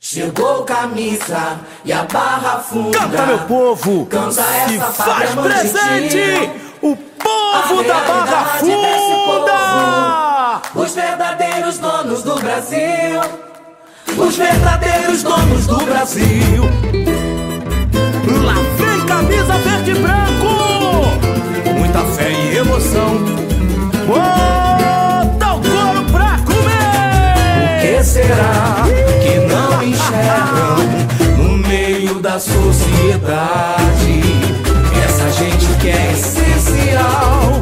Chegou camisa e a barra funda. Canta, meu povo! Canta e faz presente o povo da Barra Funda! Povo, os verdadeiros donos do Brasil. Os verdadeiros donos do Brasil. Lá vem camisa verde e branco. Muita fé e emoção. Oh! sociedade. Essa gente que é essencial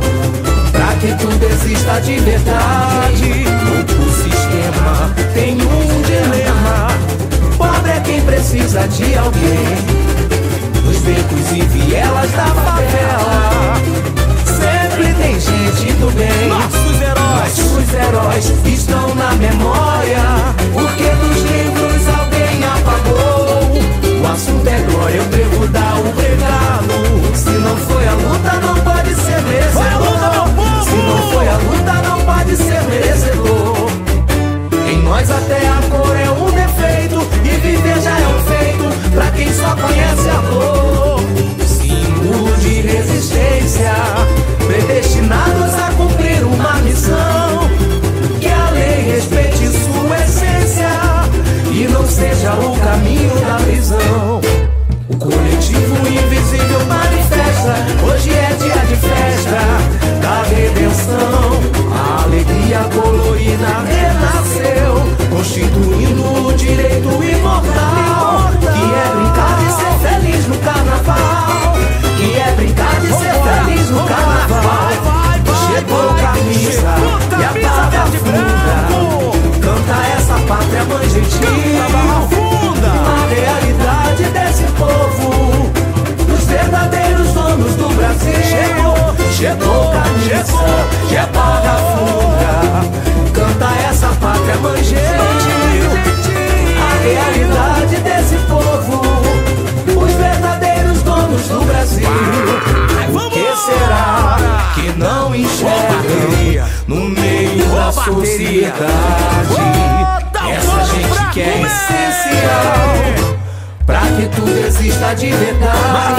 pra que tudo exista de verdade. O sistema tem um dilema: pobre é quem precisa de alguém. Nos becos e vielas da sociedade. Essa gente que é essencial pra que tudo exista de verdade.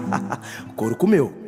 o couro comeu.